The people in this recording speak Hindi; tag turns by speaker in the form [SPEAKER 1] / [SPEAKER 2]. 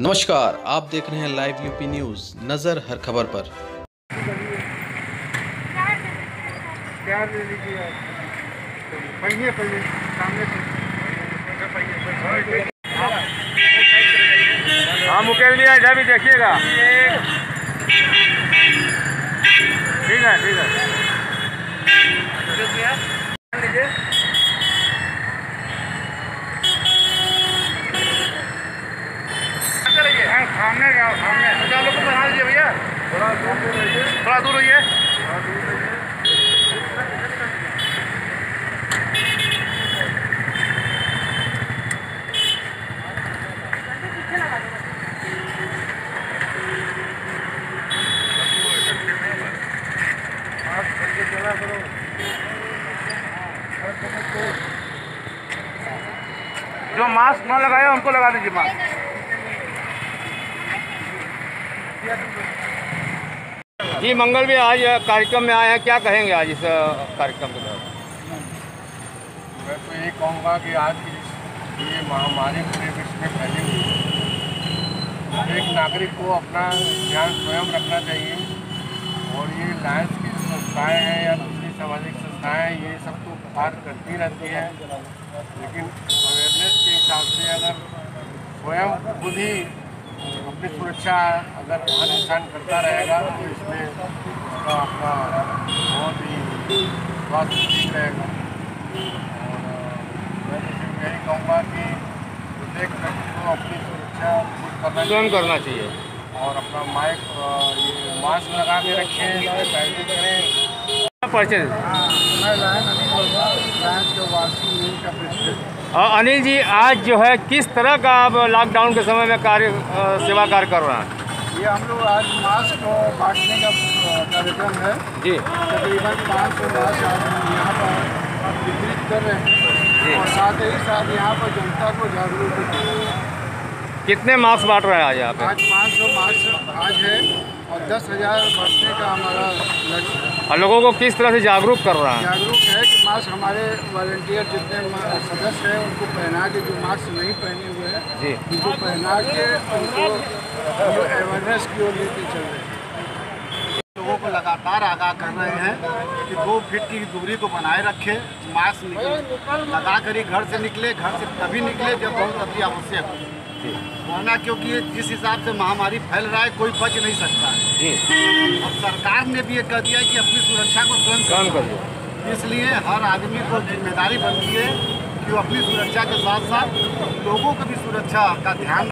[SPEAKER 1] नमस्कार, आप देख रहे हैं लाइव यूपी न्यूज़ नज़र हर खबर पर।
[SPEAKER 2] हाँ मुकेश जी भी देखिएगा ठीक है ठीक है लीजिए हाँ, सामने जाओ सामने। अच्छा लोग को दीजिए भैया। थोड़ा दूर थोड़ा दूर रहिए। जो मास्क न लगाए उनको लगा दीजिए मास्क। जी, मंगल भी आज कार्यक्रम में आए हैं। क्या कहेंगे आज इस कार्यक्रम के दौरान
[SPEAKER 3] मैं तो ये कहूँगा कि आज की ये महामारी पूरे विश्व में फैली हुई है। एक नागरिक को अपना ध्यान स्वयं रखना चाहिए और ये लायंस की जो संस्थाएँ हैं या दूसरी सामाजिक संस्थाएँ ये सब तो कार्य करती रहती हैं। लेकिन अवेयरनेस के हिसाब से अगर स्वयं खुद ही अपनी सुरक्षा अगर हर इंसान करता रहेगा तो इसमें उसका अपना बहुत ही स्वास्थ्य ठीक रहेगा। और मैं तो सिर्फ़ यही कहूँगा कि प्रत्येक व्यक्ति को अपनी सुरक्षा खुद करना
[SPEAKER 2] स्वयं
[SPEAKER 3] चाहिए
[SPEAKER 2] करना चाहिए।
[SPEAKER 3] और अपना माइक ये मास्क लगा के रखें सैनिटाइजिंग करें
[SPEAKER 2] परिचय?
[SPEAKER 3] मैं लायन अनिल लायंस के वासी का प्रेसिडेंट
[SPEAKER 2] अनिल जी आज जो है किस तरह का आप लॉकडाउन के समय में कार्य सेवा कार्य कर रहे हैं?
[SPEAKER 3] ये हम लोग आज मास्क बांटने का कार्यक्रम है।
[SPEAKER 2] जी।
[SPEAKER 3] तकरीबन पाँच सौ मास्क यहाँ पर वितरित कर रहे हैं। और साथ ही साथ यहाँ पर जनता को जागरूक कर रहे हैं।
[SPEAKER 2] कितने मार्क्स बांट रहे हैं आज यहाँ पे?
[SPEAKER 3] आज पाँच सौ मास्क आज है और दस हज़ार बांटने का हमारा लक्ष्य है।
[SPEAKER 2] और लोगों को किस तरह से जागरूक कर रहा है?
[SPEAKER 3] जागरूक है कि मास्क हमारे वॉल्टियर जितने सदस्य हैं उनको पहना के जो मास्क नहीं पहने हुए हैं उनको पहना के उनको अवेयरनेस की ओर लेके चल रहे हैं। लोगों को लगातार आगाह कर रहे हैं कि दो फीट की दूरी को बनाए रखें मास्क निकले। लगा कर ही घर से निकले घर से तभी निकले जब बहुत अति आवश्यक हो। वरना क्योंकि जिस हिसाब से महामारी फैल रहा है कोई बच नहीं सकता है।
[SPEAKER 2] जी।
[SPEAKER 3] और सरकार ने भी ये कह दिया है कि अपनी सुरक्षा को स्वयं
[SPEAKER 2] काम करिए
[SPEAKER 3] इसलिए हर आदमी को ज़िम्मेदारी बनती है कि वो अपनी सुरक्षा के साथ साथ लोगों की भी सुरक्षा का ध्यान